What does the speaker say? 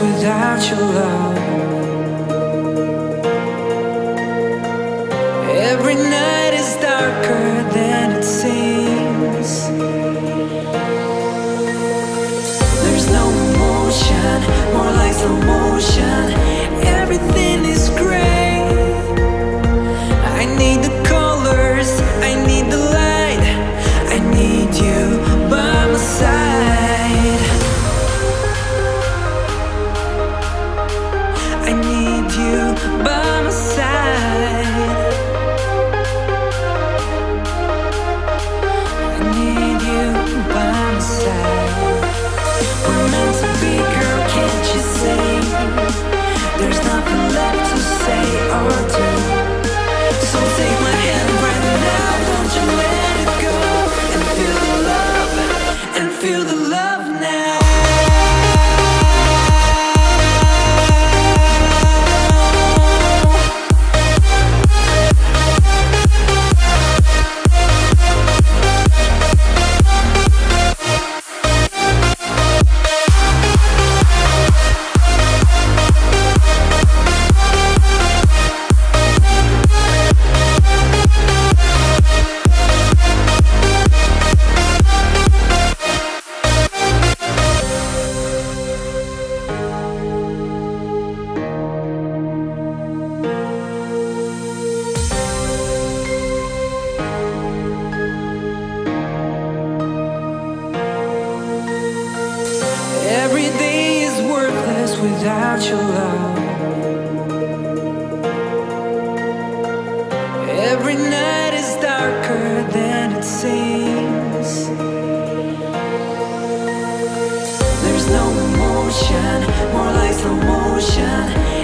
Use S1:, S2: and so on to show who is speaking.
S1: without your love. Every night is darker than it seems. There's no emotion, more like slow motion. Feel the love, and feel the love now. Without your love. Every night is darker than it seems. There's no emotion, more like slow motion.